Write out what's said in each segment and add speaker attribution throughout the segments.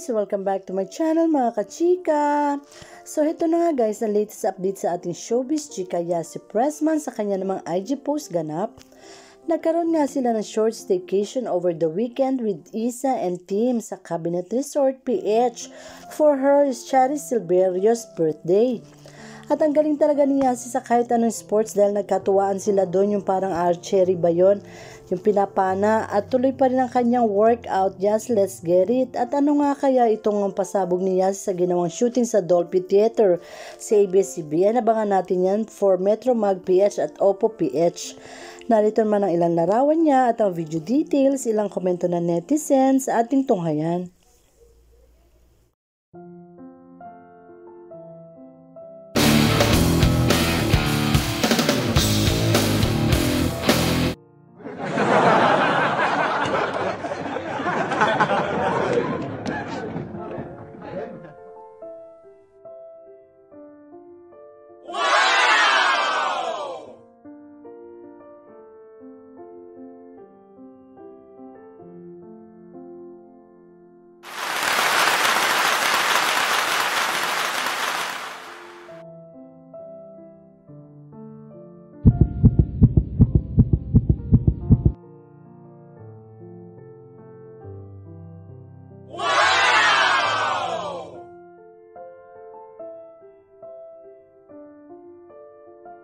Speaker 1: Guys! Welcome back to my channel mga kachika! So ito na nga guys, ang latest update sa ating showbiz chika Yasi Pressman sa kanya namang IG post ganap. Nagkaroon nga sila ng short staycation over the weekend with Isa and team sa Cabinet Resort PH for her Chari Silverio's birthday. At ang galing talaga ni Yasi sa kahit anong sports dahil nagkatuwaan sila doon yung parang archery ba yun, yung pinapana at tuloy pa rin ang kanyang workout, just let's get it. At ano nga kaya itong pasabog ni Yasi sa ginawang shooting sa Dolby Theater sa ABS-CBN? Abangan natin yan for Metro Mag PH at Oppo PH. Narito naman ang ilang larawan niya at ang video details, ilang komento ng netizens sa ating tunghayan.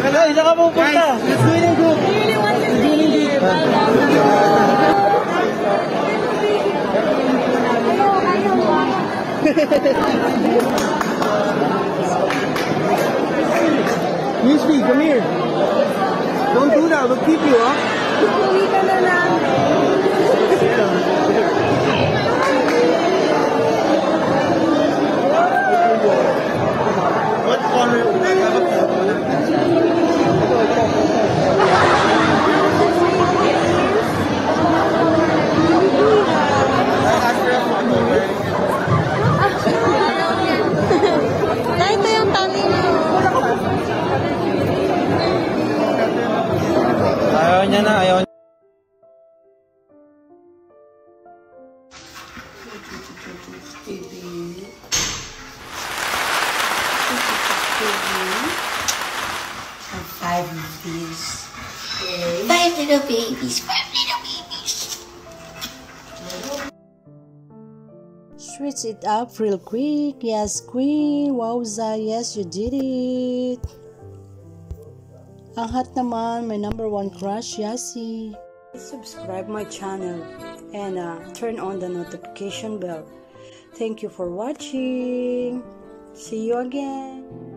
Speaker 2: saan ka pupunta? Let's it in group.
Speaker 3: Newsfeed, come here. Don't do that, we'll keep you, huh?
Speaker 4: Uwi ka na lang.
Speaker 5: Five of these. Five little babies. Five little babies.
Speaker 1: Switch it up real quick. Yes, queen. Wowza. Yes, you did it. Ang hot naman, my number one crush, Yasi. Subscribe my channel and uh, turn on the notification bell. Thank you for watching. See you again.